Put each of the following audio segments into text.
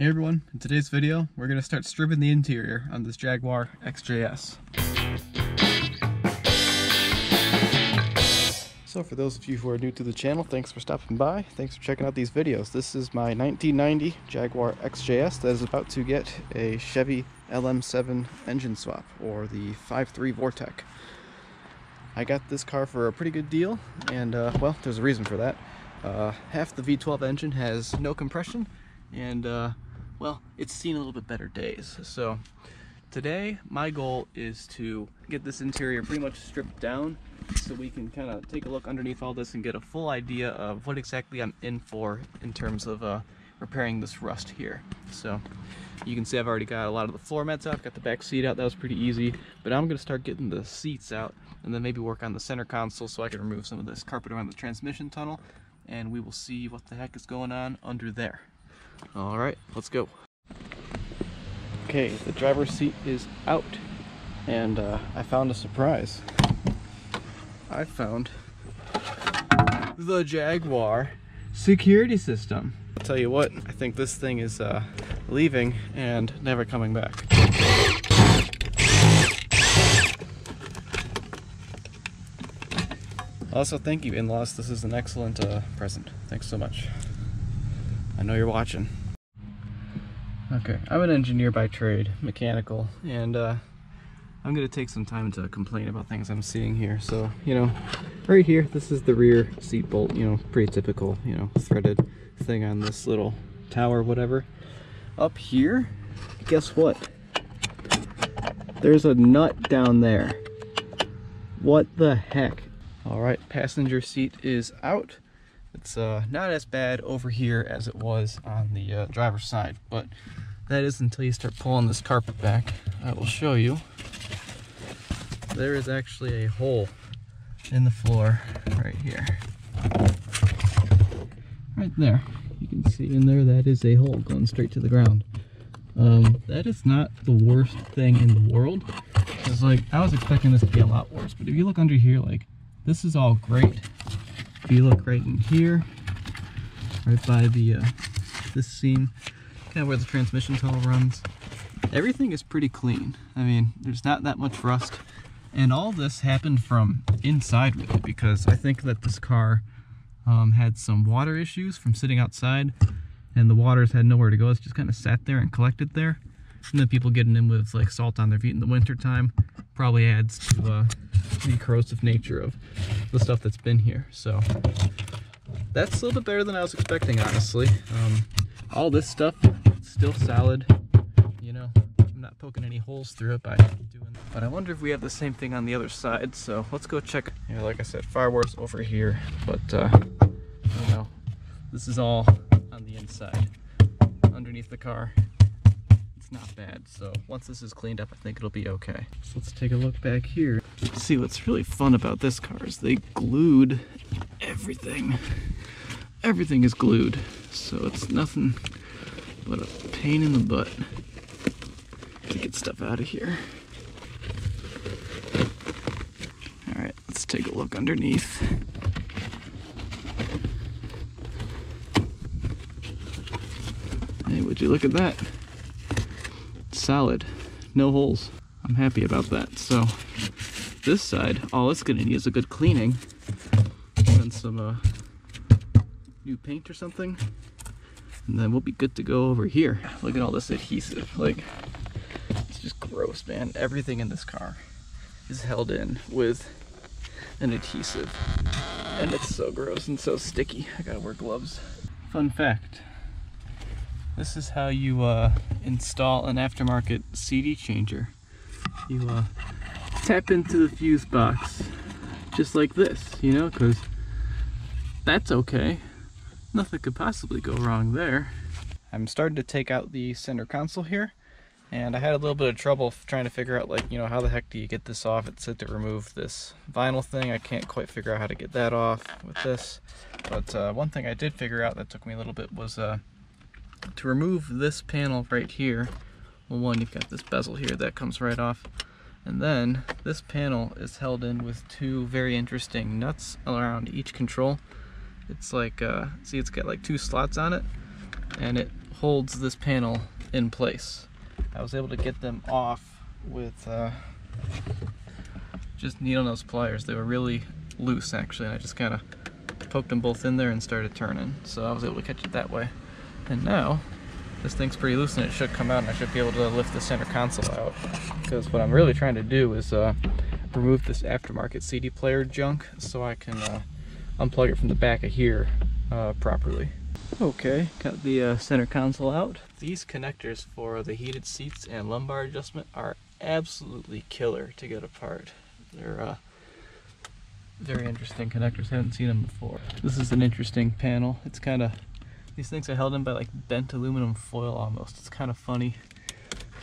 Hey everyone, in today's video, we're going to start stripping the interior on this Jaguar XJS. So for those of you who are new to the channel, thanks for stopping by. Thanks for checking out these videos. This is my 1990 Jaguar XJS that is about to get a Chevy LM7 engine swap, or the 5.3 Vortec. I got this car for a pretty good deal, and uh, well, there's a reason for that. Uh, half the V12 engine has no compression, and uh, well, it's seen a little bit better days. So today my goal is to get this interior pretty much stripped down so we can kind of take a look underneath all this and get a full idea of what exactly I'm in for in terms of uh, repairing this rust here. So you can see I've already got a lot of the floor mats out, got the back seat out, that was pretty easy. But I'm gonna start getting the seats out and then maybe work on the center console so I can remove some of this carpet around the transmission tunnel and we will see what the heck is going on under there. All right, let's go. Okay, the driver's seat is out and uh, I found a surprise. I found the Jaguar security system. I'll tell you what, I think this thing is uh, leaving and never coming back. Also, thank you, in-laws. This is an excellent uh, present. Thanks so much. I know you're watching. Okay, I'm an engineer by trade, mechanical, and uh, I'm gonna take some time to complain about things I'm seeing here. So, you know, right here, this is the rear seat bolt, you know, pretty typical, you know, threaded thing on this little tower, whatever. Up here, guess what? There's a nut down there. What the heck? All right, passenger seat is out. It's uh, not as bad over here as it was on the uh, driver's side, but that is until you start pulling this carpet back. I will show you. There is actually a hole in the floor right here. Right there. You can see in there that is a hole going straight to the ground. Um, that is not the worst thing in the world. Because like, I was expecting this to be a lot worse, but if you look under here, like, this is all great. If you look right in here, right by the uh, this seam, kind of where the transmission tunnel runs, everything is pretty clean. I mean, there's not that much rust. And all this happened from inside really, because I think that this car um, had some water issues from sitting outside and the waters had nowhere to go. It's just kind of sat there and collected there. And then people getting in with like salt on their feet in the winter time probably adds to uh, the corrosive nature of the stuff that's been here. So that's a little bit better than I was expecting, honestly. Um, all this stuff, still solid. You know, I'm not poking any holes through it by doing that. But I wonder if we have the same thing on the other side. So let's go check. Yeah, like I said, firewall's over here, but uh, you know, this is all on the inside, underneath the car it's not bad. So once this is cleaned up, I think it'll be okay. So let's take a look back here. See what's really fun about this car is they glued everything. Everything is glued. So it's nothing but a pain in the butt to get stuff out of here. All right, let's take a look underneath. Hey, would you look at that? solid, no holes. I'm happy about that. So this side, all it's gonna need is a good cleaning and some uh, new paint or something. And then we'll be good to go over here. Look at all this adhesive. Like, it's just gross, man. Everything in this car is held in with an adhesive. And it's so gross and so sticky. I gotta wear gloves. Fun fact, this is how you uh, install an aftermarket CD changer. You uh, tap into the fuse box just like this, you know, because that's okay. Nothing could possibly go wrong there. I'm starting to take out the center console here and I had a little bit of trouble trying to figure out like you know how the heck do you get this off? It said to remove this vinyl thing. I can't quite figure out how to get that off with this. But uh, one thing I did figure out that took me a little bit was uh, to remove this panel right here, well one, you've got this bezel here that comes right off, and then this panel is held in with two very interesting nuts around each control. It's like, uh, see it's got like two slots on it, and it holds this panel in place. I was able to get them off with uh, just needle nose pliers. They were really loose actually, and I just kind of poked them both in there and started turning. So I was able to catch it that way. And now, this thing's pretty loose and it should come out and I should be able to lift the center console out. Because what I'm really trying to do is uh, remove this aftermarket CD player junk so I can uh, unplug it from the back of here uh, properly. Okay, got the uh, center console out. These connectors for the heated seats and lumbar adjustment are absolutely killer to get apart. They're uh, very interesting connectors, haven't seen them before. This is an interesting panel. It's kind of, these things are held in by like bent aluminum foil almost. It's kind of funny,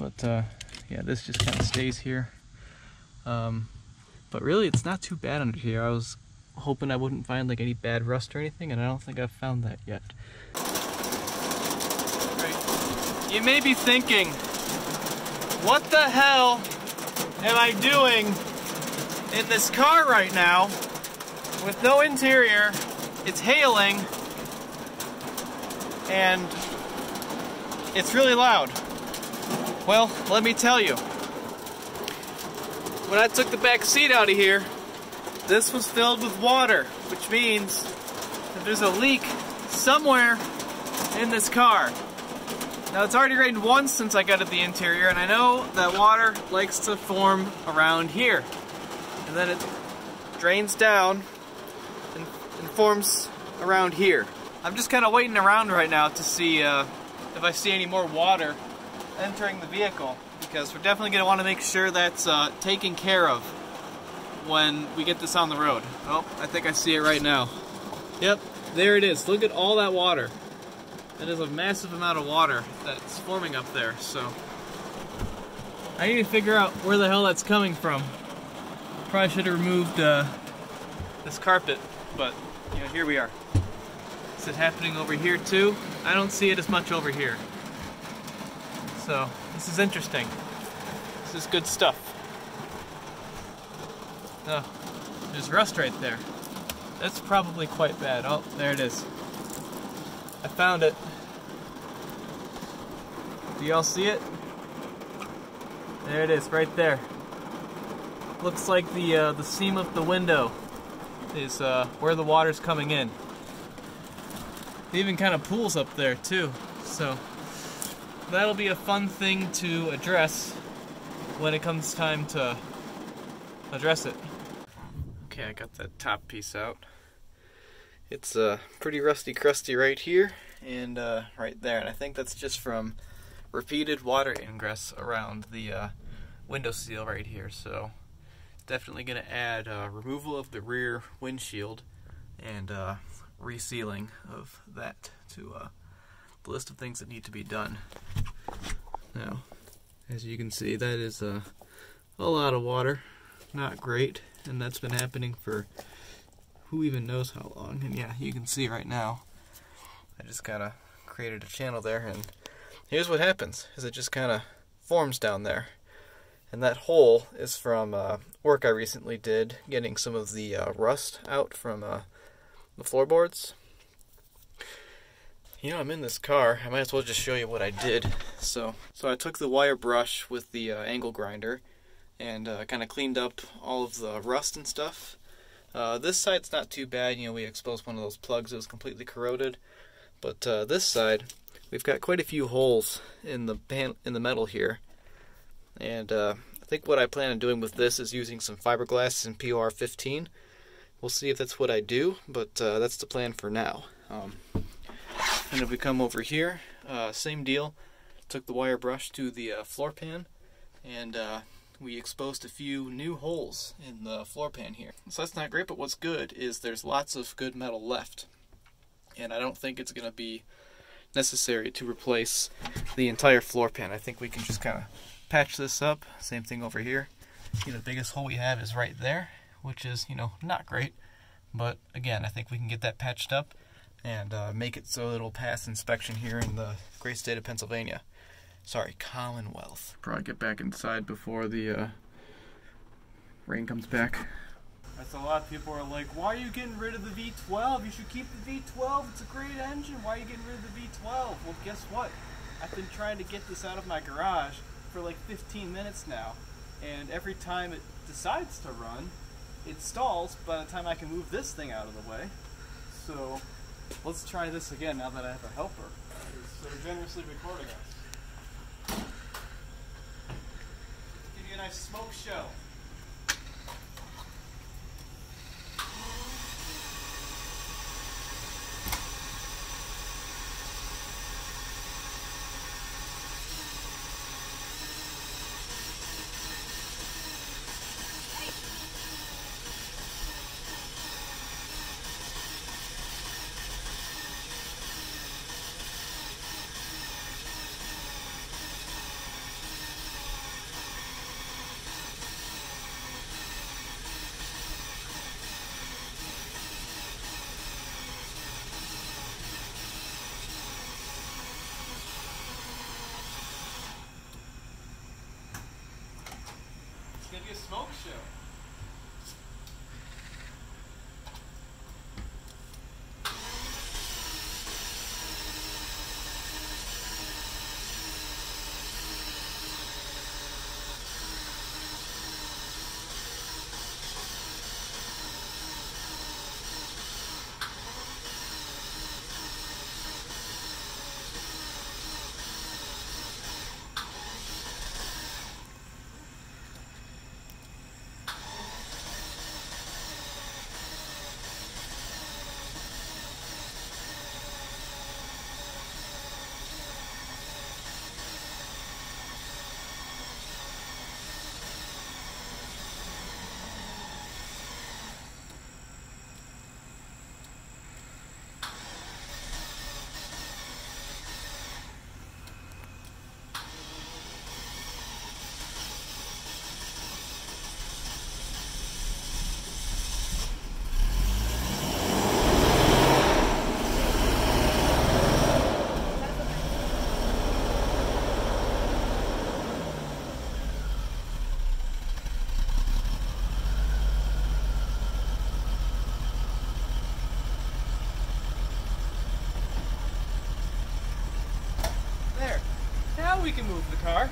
but uh, yeah, this just kind of stays here. Um, but really, it's not too bad under here. I was hoping I wouldn't find like any bad rust or anything, and I don't think I've found that yet. You may be thinking, what the hell am I doing in this car right now with no interior? It's hailing, and it's really loud. Well, let me tell you. When I took the back seat out of here, this was filled with water, which means that there's a leak somewhere in this car. Now it's already rained once since I got at the interior, and I know that water likes to form around here. And then it drains down and, and forms around here. I'm just kind of waiting around right now to see uh, if I see any more water entering the vehicle, because we're definitely going to want to make sure that's uh, taken care of when we get this on the road. Oh, I think I see it right now. Yep, there it is. Look at all that water. That is a massive amount of water that's forming up there, so... I need to figure out where the hell that's coming from. Probably should have removed uh, this carpet, but, you know, here we are. Is it happening over here too? I don't see it as much over here. So, this is interesting. This is good stuff. Oh, there's rust right there. That's probably quite bad. Oh, there it is. I found it. Do y'all see it? There it is, right there. Looks like the uh, the seam of the window is uh, where the water's coming in. It even kind of pools up there too. So that'll be a fun thing to address when it comes time to address it. Okay, I got that top piece out. It's uh, pretty rusty crusty right here and uh, right there, and I think that's just from repeated water ingress around the uh, window seal right here. So definitely going to add uh, removal of the rear windshield and uh, resealing of that to uh, the list of things that need to be done. Now, as you can see, that is a, a lot of water. Not great and that's been happening for who even knows how long. And yeah, you can see right now, I just kind of created a channel there, and here's what happens, is it just kind of forms down there. And that hole is from uh, work I recently did, getting some of the uh, rust out from uh, the floorboards. You know, I'm in this car. I might as well just show you what I did. So, so I took the wire brush with the uh, angle grinder, and uh, kind of cleaned up all of the rust and stuff. Uh, this side's not too bad, you know, we exposed one of those plugs It was completely corroded. But uh, this side, we've got quite a few holes in the pan in the metal here. And uh, I think what I plan on doing with this is using some fiberglass and POR 15. We'll see if that's what I do, but uh, that's the plan for now. Um, and if we come over here, uh, same deal. Took the wire brush to the floor pan and we exposed a few new holes in the floor pan here. So that's not great, but what's good is there's lots of good metal left. And I don't think it's going to be necessary to replace the entire floor pan. I think we can just kind of patch this up. Same thing over here. The biggest hole we have is right there, which is, you know, not great. But again, I think we can get that patched up and uh, make it so it'll pass inspection here in the great state of Pennsylvania. Sorry, Commonwealth. Probably get back inside before the uh, rain comes back. That's a lot of people are like, why are you getting rid of the V12? You should keep the V12. It's a great engine. Why are you getting rid of the V12? Well, guess what? I've been trying to get this out of my garage for like 15 minutes now, and every time it decides to run, it stalls by the time I can move this thing out of the way. So let's try this again now that I have a helper. It's so generously recording us. Give you a nice smoke show. Smoke show. There. Now we can move the car.